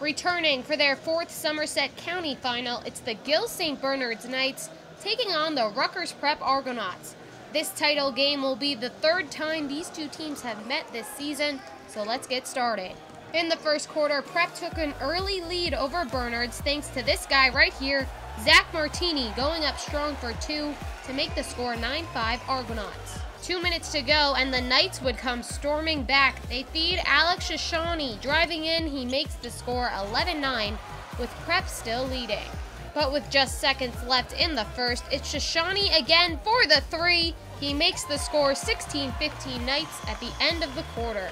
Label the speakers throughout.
Speaker 1: Returning for their fourth Somerset County final, it's the Gill St. Bernard's Knights taking on the Rutgers Prep Argonauts. This title game will be the third time these two teams have met this season, so let's get started. In the first quarter, Prep took an early lead over Bernards thanks to this guy right here, Zach Martini, going up strong for two to make the score 9-5 Argonauts. Two minutes to go, and the Knights would come storming back. They feed Alex Shoshani. Driving in, he makes the score 11 9, with Prep still leading. But with just seconds left in the first, it's Shoshani again for the three. He makes the score 16 15 Knights at the end of the quarter.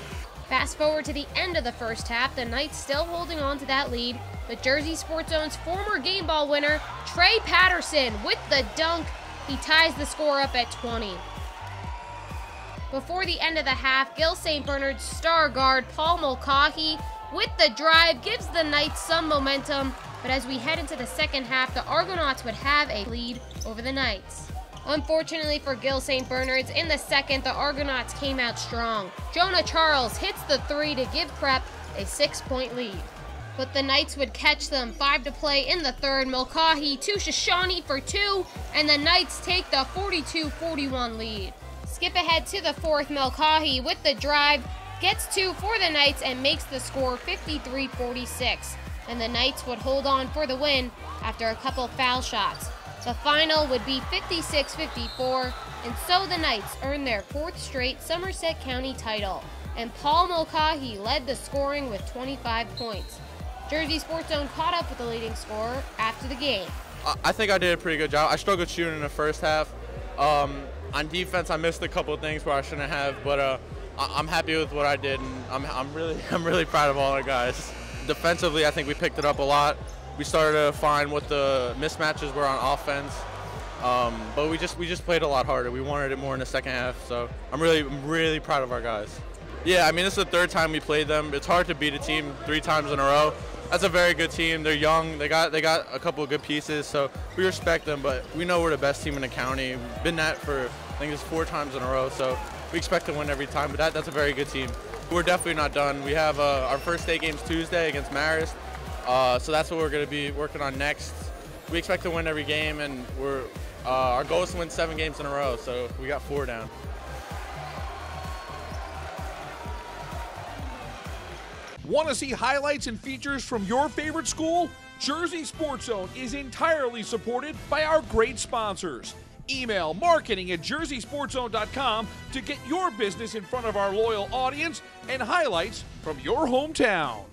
Speaker 1: Fast forward to the end of the first half, the Knights still holding on to that lead, but Jersey Sports Zone's former game ball winner, Trey Patterson, with the dunk, he ties the score up at 20. Before the end of the half, Gill St. Bernard's star guard Paul Mulcahy with the drive gives the Knights some momentum, but as we head into the second half, the Argonauts would have a lead over the Knights. Unfortunately for Gill St. Bernard's, in the second, the Argonauts came out strong. Jonah Charles hits the three to give Prep a six-point lead. But the Knights would catch them. Five to play in the third. Mulcahy to Shoshani for two, and the Knights take the 42-41 lead. Skip ahead to the fourth, Mulcahy with the drive, gets two for the Knights and makes the score 53 46. And the Knights would hold on for the win after a couple foul shots. The final would be 56 54, and so the Knights earned their fourth straight Somerset County title. And Paul Mulcahy led the scoring with 25 points. Jersey Sports Zone caught up with the leading scorer after the game.
Speaker 2: I think I did a pretty good job. I struggled shooting in the first half. Um, on defense, I missed a couple things where I shouldn't have, but uh, I- am happy with what I did, and I'm, I'm really I'm really proud of all our guys. Defensively, I think we picked it up a lot. We started to find what the mismatches were on offense, um, but we just we just played a lot harder. We wanted it more in the second half, so I'm really I'm really proud of our guys. Yeah, I mean, this is the third time we played them. It's hard to beat a team three times in a row. That's a very good team. They're young. They got they got a couple of good pieces, so we respect them. But we know we're the best team in the county. We've been that for I think it's four times in a row. So we expect to win every time. But that, that's a very good team. We're definitely not done. We have uh, our first day games Tuesday against Marist. Uh, so that's what we're going to be working on next. We expect to win every game, and we're uh, our goal is to win seven games in a row. So we got four down.
Speaker 3: Want to see highlights and features from your favorite school? Jersey Sports Zone is entirely supported by our great sponsors. Email marketing at jerseysportszone.com to get your business in front of our loyal audience and highlights from your hometown.